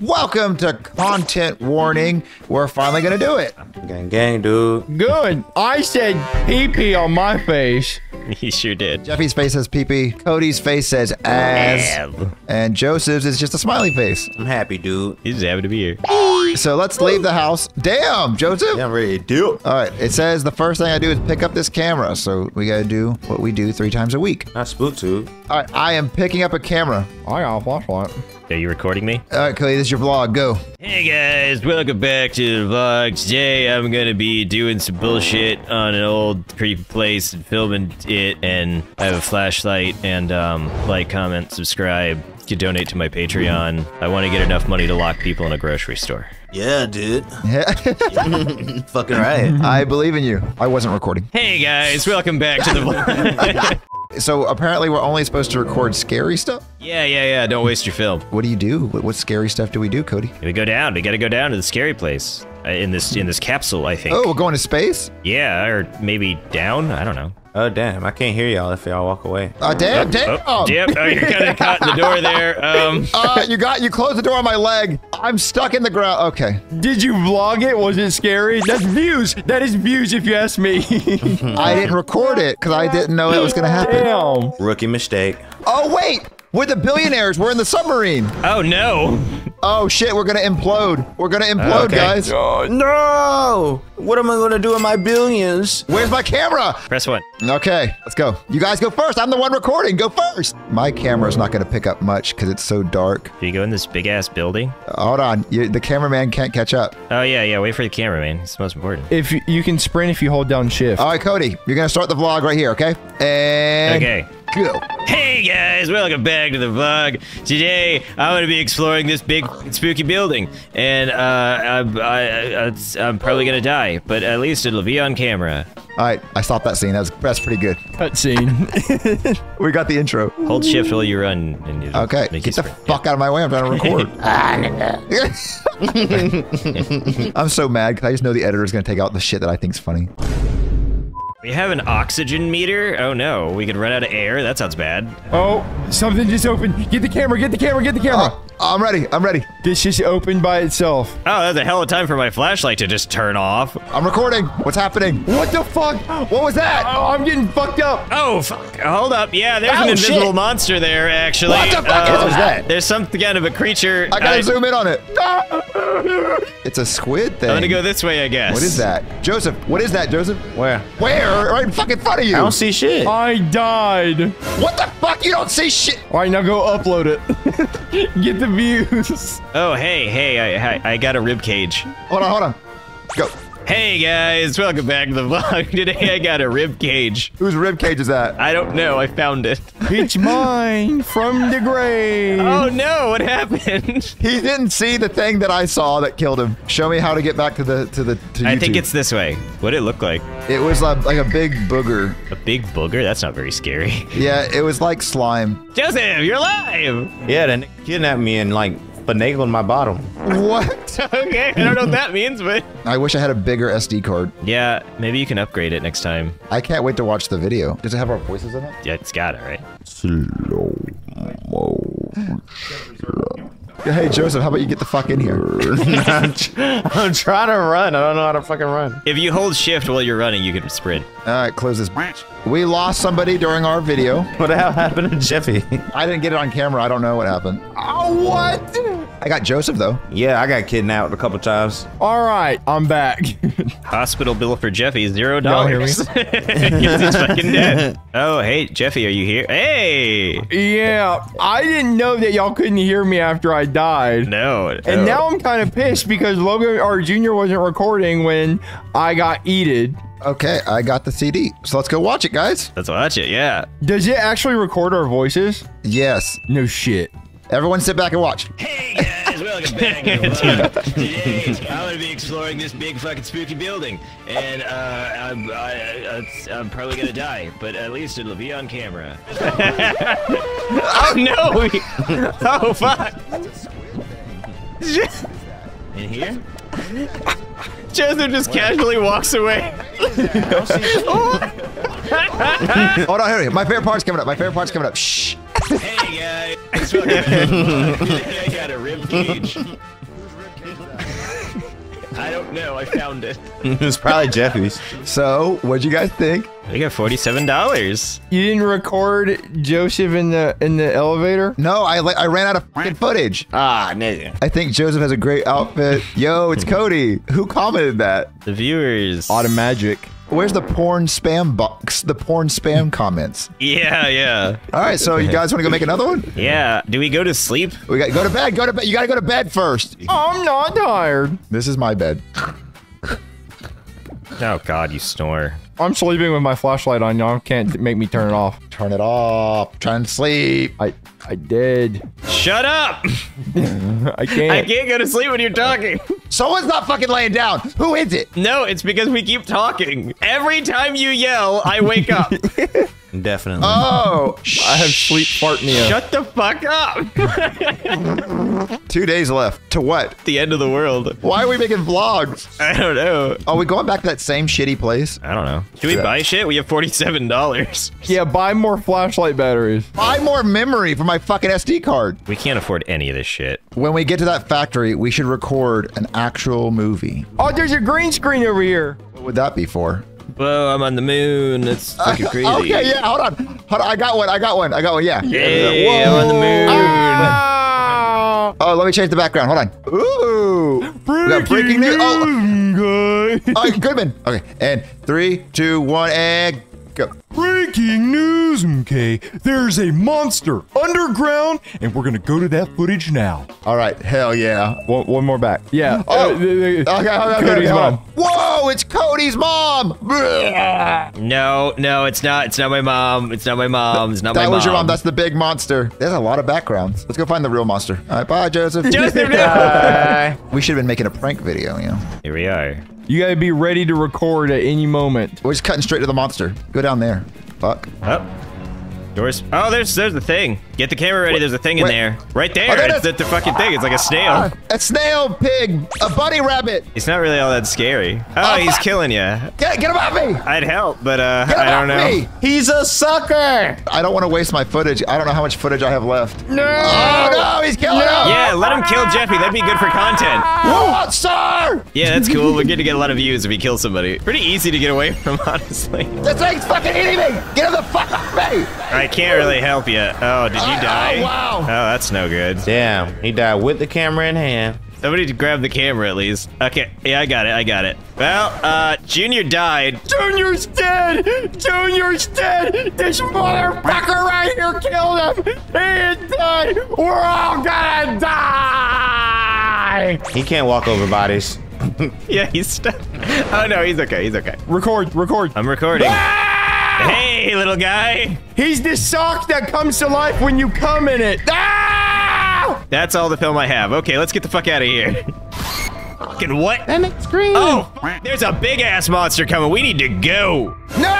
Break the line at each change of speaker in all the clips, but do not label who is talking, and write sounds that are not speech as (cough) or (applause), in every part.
welcome to Content Warning. We're finally gonna do it.
Gang, gang, dude.
Good. I said pee pee on my face. (laughs)
He sure did.
Jeffy's face says pee pee. Cody's face says ass. And Joseph's is just a smiley face.
I'm happy, dude.
He's happy to be here.
So let's leave the house. Damn, Joseph.
Yeah, I'm ready to do it.
All right, it says the first thing I do is pick up this camera. So we gotta do what we do three times a week.
Not spook, dude.
All right, I am picking up a camera.
I got a flashlight.
Are you recording me?
All right, Cody, this is your vlog. Go.
Hey guys, welcome back to the vlog. Today I'm gonna be doing some bullshit on an old creepy place and filming it, and I have a flashlight and um, like, comment, subscribe. You can donate to my Patreon. I want to get enough money to lock people in a grocery store.
Yeah, dude.
Yeah, (laughs)
Fucking right.
I believe in you. I wasn't recording.
Hey guys, welcome back to the (laughs) vlog. (laughs)
So apparently we're only supposed to record scary stuff.
yeah, yeah, yeah. Don't waste your film.
What do you do? What, what scary stuff do we do, Cody?
We go down. We gotta go down to the scary place uh, in this in this capsule. I think.
Oh, we're going to space?
Yeah, or maybe down. I don't know.
Oh, damn. I can't hear y'all if y'all walk away.
Uh, damn, damn.
Oh, yep. Oh, you're kind of (laughs) caught the door there. Um,
Uh, you got you closed the door on my leg. I'm stuck in the ground. Okay.
Did you vlog it? Was it scary? That's views. That is views if you ask me. (laughs)
I didn't record it because I didn't know it was gonna happen.
Damn.
Rookie mistake.
Oh wait, we're the billionaires. We're in the submarine.
oh no.
Oh shit, we're gonna implode. We're gonna ah, implode,
Okay.
guys.
Oh, no! What am I gonna do with my billions?
Where's my camera?
Press one.
Okay, let's go. You guys go first. I'm the one recording. Go first. My camera's not gonna pick up much because it's so dark.
Do you go in this big ass building?
Hold on, you, the cameraman can't catch up.
Oh yeah, yeah. Wait for the cameraman. It's the most important.
If you, you can sprint if you hold down shift.
All right, Cody, you're gonna start the vlog right here, okay? And
Okay.
go.
Hey guys, welcome back to the vlog. Today I'm gonna be exploring this big spooky building, and uh, I'm, I, I, I'm probably gonna die, but at least it'll be on camera.
All right, I stopped that scene. That was that's pretty good.
Cut scene. (laughs)
We got the intro.
Hold shift while you run. And it'll
Okay, get the
sprint.
fuck out of my way. I'm trying to record. (laughs) (laughs) I'm so mad because I just know the editor's gonna take out the shit that I think's funny.
We have an oxygen meter. Oh no, we could run out of air. That sounds bad.
oh, something just opened. Get the camera. Get the camera. Get the camera.
Oh, I'm ready. I'm ready.
This just opened by itself.
Oh, that's a hell of a time for my flashlight to just turn off.
I'm recording. What's happening?
What the fuck?
What was that?
Oh, I'm getting fucked up.
Oh, fuck. Hold up. Yeah, there's
Oh,
an invisible
shit.
monster there, actually.
What the fuck
Uh,
is that?
There's some kind of a creature.
I gotta
I-
zoom in on it. It's a squid thing.
I'm gonna go this way, I guess.
What is that? Joseph, what is that, Joseph?
Where?
Where? Right in fucking front of you.
I don't see shit.
I died.
What the fuck? You don't see shit.
All right, now go upload it. (laughs) Get the views.
Oh, hey, hey, I, I, I got a rib cage.
Hold on, hold on. Go.
Hey guys, welcome back to the vlog. (laughs) Today I got a rib cage.
Whose rib cage is that?
I don't know, I found it.
It's mine from the grave.
Oh no, what happened? (laughs)
He didn't see the thing that I saw that killed him. Show me how to get back to the to the to YouTube.
I think it's this way. What'd it look like?
It was uh, like a big booger.
A big booger? That's not very scary.
Yeah, it was like slime.
Joseph, you're alive!
Yeah, then kidnapped me and like finagled my bottom.
What? (laughs)
okay, I don't know what that means, but...
I wish I had a bigger SD card.
Yeah, maybe you can upgrade it next time.
I can't wait to watch the video. Does it have our voices in it?
Yeah, it's got it, right?
Slow
Hey Joseph, how about you get the fuck in here? (laughs)
I'm trying to run. I don't know how to fucking run.
If you hold shift while you're running, you can sprint.
All right, close this. branch. We lost somebody during our video.
What happened to Jeffy?
I didn't get it on camera. I don't know what happened.
Oh, what?
I got Joseph though.
yeah, I got kidnapped a couple times.
All right, I'm back. (laughs)
Hospital bill for Jeffy, zero
Y'all hear me?
dollars. (laughs) He's fucking dead. Oh, hey, Jeffy, are you here? Hey!
yeah, I didn't know that y'all couldn't hear me after I died.
No.
And
no.
now I'm kind of pissed because Logan or Junior wasn't recording when I got eated.
Okay, I got the CD. So let's go watch it, guys.
Let's watch it, yeah.
Does it actually record our voices?
Yes.
No shit.
Everyone sit back and watch.
Hey guys, welcome back to the. Today, I'm gonna be exploring this big fucking spooky building, and uh, I'm, I, I, I'm probably gonna die, but at least it'll be on camera. (laughs) oh no! oh fuck! In here? Joseph just casually walks away. (laughs) (laughs)
Hold on, here. My favorite part's coming up. My favorite part's coming up. Shh.
Hey yeah. It's fucking I got a rib cage. I don't know. I found it. (laughs)
it was probably Jeffy's.
So, what'd you guys think?
We got forty-seven dollars.
You didn't record Joseph in the in the elevator?
No, I li- I ran out of fucking footage.
Ah, nigga.
I think Joseph has a great outfit. Yo, it's (laughs) Cody. Who commented that?
The viewers.
Automagic.
Where's the porn spam box? The porn spam (laughs) comments.
Yeah, yeah,
All right, so you guys want to go make another one?
yeah. Do we go to sleep?
We got go to bed. Go to bed. You got to go to bed first.
I'm not tired.
This is my bed.
Oh God, you snore.
I'm sleeping with my flashlight on. Y'all can't make me turn it off.
Turn it off. Trying to sleep.
I I did.
Shut up! (laughs)
I can't.
I can't go to sleep when you're talking.
Someone's not fucking laying down. Who is it?
No, it's because we keep talking. Every time you yell, I wake up. (laughs)
Definitely.
Oh, (laughs)
I have sleep fartnia.
Shut the fuck up! (laughs)
two days left. To what?
the end of the world.
Why are we making vlogs?
I don't know.
Are we going back to that same shitty place?
I don't know. Should we buy shit? We have forty-seven dollars.
Yeah, buy more flashlight batteries.
Buy more memory for my fucking SD card.
We can't afford any of this shit.
When we get to that factory, we should record an actual movie.
Oh, there's a green screen over here.
What would that be for?
Whoa, I'm on the moon. It's (laughs) fucking crazy.
okay, yeah, hold on. Hold on. I got one. I got one. I got one. Yeah.
Hey, I'm on the moon.
Ah!
Oh, let me change the background. Hold on. Ooh. We got breaking news. Oh,
guys.
oh, Goodman. Okay. And three, two, one, and go.
Breaking news, okay? There's a monster underground, and we're gonna go to that footage now.
All right. Hell yeah.
One, one more back. Yeah.
Oh.
uh, the- the-
Okay, okay, okay,
Cody's
okay,
mom.
Whoa, it's Cody's mom.
No, no, it's not. It's not my mom. It's not my mom. It's not my mom.
That
mom.
was your mom. That's the big monster. There's a lot of backgrounds. Let's go find the real monster. All right, bye, Joseph.
Joseph, (laughs) no.
Bye.
We should have been making a prank video, you know.
Here we are.
You gotta be ready to record at any moment.
We're just cutting straight to the monster. Go down there. Fuck.
Oh. Doors. Oh, there's there's the thing. Get the camera ready. There's a thing in
Wait.
there. Right there.
Oh, there
it's
is.
the, the fucking thing. It's like a snail.
Ah, a snail, pig, a bunny rabbit.
It's not really all that scary. Oh,
Oh,
he's killing you.
Get, get him off me.
I'd help, but uh,
Get him
I don't
off
know.
me.
He's a sucker.
I don't want to waste my footage. I don't know how much footage I have left.
No!
Oh, no, he's killing him.
Yeah, let him kill Jeffy. That'd be good for content.
Monster!
Yeah, that's cool. We're going to get a lot of views if we kill somebody. Pretty easy to get away from, (laughs) honestly.
This thing's fucking eating me. Get him the fuck off me.
I can't really help you. Oh, did you
Oh,
die?
wow.
Oh, that's no good.
Damn, he died with the camera in hand.
Somebody to grab the camera at least. Okay, yeah, I got it. I got it. Well, uh, Junior died.
Junior's dead! Junior's dead! This motherfucker right here killed him! He is dead! We're all gonna die!
He can't walk over bodies. (laughs)
Yeah, he's stuck. Oh no, he's okay. He's okay.
Record, record.
I'm recording. Hey, little guy.
He's the sock that comes to life when you come in it. Ah!
That's all the film I have. Okay, let's get the fuck out of here. Fucking what?
screen.
Oh, there's a big ass monster coming. We need to go.
No!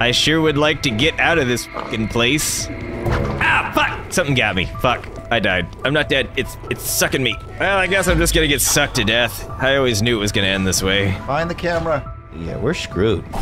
I sure would like to get out of this fucking place. Ah, fuck! Something got me. Fuck. I died. I'm not dead. It's it's sucking me. Well, I guess I'm just gonna get sucked to death. I always knew it was gonna end this way.
Find the camera.
Yeah, we're screwed. (laughs)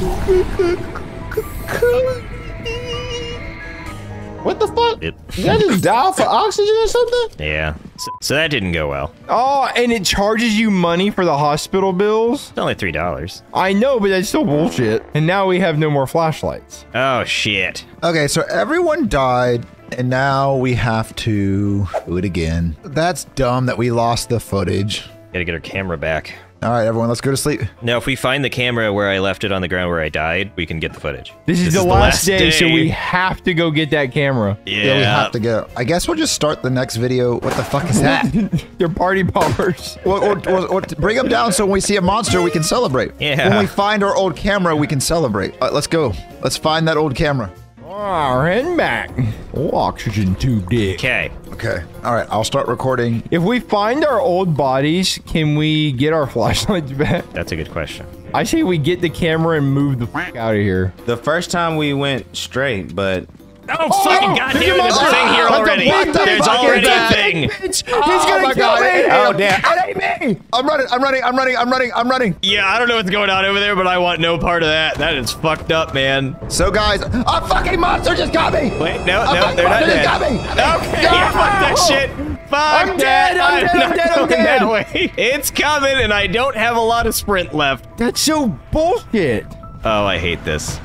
What the fuck?
It,
Did I just dial for oxygen or something?
yeah. So, so that didn't go well.
Oh, and it charges you money for the hospital bills?
It's only three dollars.
I know, but that's still bullshit. And now we have no more flashlights.
Oh shit.
Okay, so everyone died, and now we have to do it again. That's dumb that we lost the footage.
Gotta get our camera back.
All right, everyone, let's go to sleep.
Now, if we find the camera where I left it on the ground where I died, we can get the footage.
This is, the, last day, so we have to go get that camera.
Yeah.
Yeah, we have to go. I guess we'll just start the next video. What the fuck is that? (laughs)
They're party poppers.
or, or, or, or bring them down so when we see a monster, we can celebrate.
Yeah.
When we find our old camera, we can celebrate. All right, let's go. Let's find that old camera.
Oh, heading back. Oh, oxygen tube dick.
Okay.
Okay. All right, I'll start recording.
If we find our old bodies, can we get our (laughs) flashlights back?
That's a good question.
I say we get the camera and move the fuck out of here.
The first time we went straight, but
Oh, fucking goddamn it, there's a thing here already.
what the
There's already a thing.
Bitch,
Oh
he's gonna
my
kill
God.
me.
Oh, damn.
It ain't me.
I'm running. I'm running. I'm running. I'm running. I'm running.
Yeah, I don't know what's going on over there, but I want no part of that. That is fucked up, man.
So guys, a fucking monster just got me.
Wait, no,
A
no,
fucking
they're not
monster
dead.
just got me.
Okay, (laughs) yeah, fuck that shit. Fuck
I'm
that.
dead, I'm dead, I'm
not
dead, I'm
going
dead.
that way. It's coming, and I don't have a lot of sprint left.
That's so bullshit.
Oh, I hate this.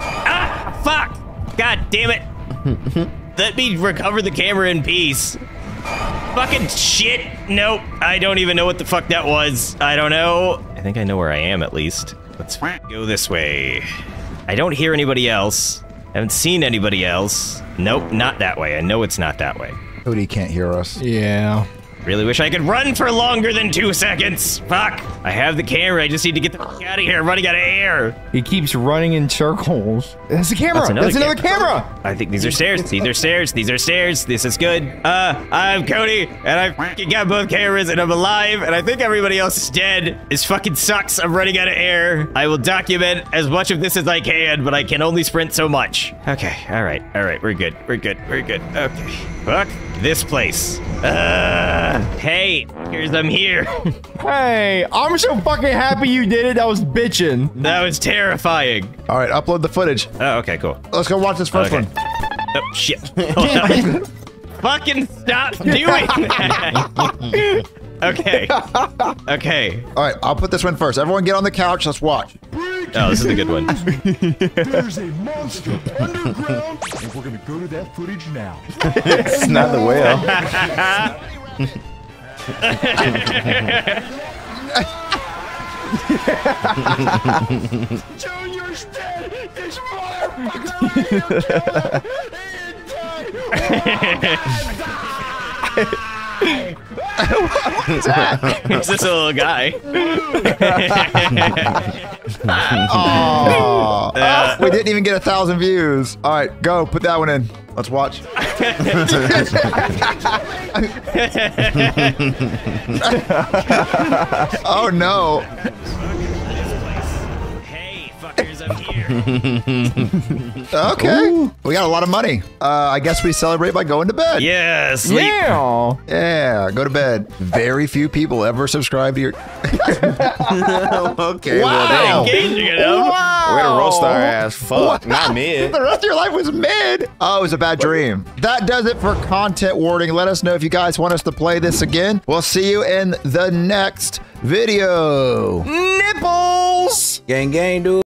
Ah, fuck! God damn it! Let me recover the camera in peace. Fucking shit! Nope, I don't even know what the fuck that was. I don't know. I think I know where I am at least. Let's go this way. I don't hear anybody else. I haven't seen anybody else. Nope, not that way. I know it's not that way.
Cody can't hear us.
Yeah.
Really wish I could run for longer than two seconds. Fuck! I have the camera. I just need to get the fuck out of here. I'm running out of air.
He keeps running in circles. That's a camera. That's another, camera.
I think these are stairs. These are stairs. These are stairs. This is good. Uh, I'm Cody, and I fucking got both cameras, and I'm alive, and I think everybody else is dead. This fucking sucks. I'm running out of air. I will document as much of this as I can, but I can only sprint so much. Okay, all right, all right, we're good. We're good. We're good. Okay. Fuck this place. Uh, hey, here's I'm here. (laughs)
Hey, I'm so fucking happy you did it. That was bitching.
that was terrifying.
All right, upload the footage.
Oh, okay, cool.
Let's go watch this first
Okay.
one.
Oh shit. (laughs) Fucking stop (laughs) doing that. okay. Okay.
All right, I'll put this one first. Everyone get on the couch. Let's watch.
Oh, this is a good one. (laughs)
There's a monster underground, and we're gonna go to that footage now. (laughs)
It's not the whale. (laughs)
Junior's dead! This motherfucker right here
It's this little guy.
Aw. we didn't even get a thousand views. All right, go put that one in. Let's watch. (laughs) (laughs) oh no.
Fuckers, (laughs) I'm.
Okay. We got a lot of money. Uh, I guess we celebrate by going to bed.
Yeah, sleep.
Yeah.
Yeah, go to bed. Very few people ever subscribe to your. (laughs)
okay,
Wow.
well, damn.
Engaging enough.
Way to roast our ass. Fuck, (laughs) not me.
The rest of your life was mid. Oh, it was a bad dream. That does it for content warning. Let us know if you guys want us to play this again. We'll see you in the next video.
Nipples.
Gang, gang, dude.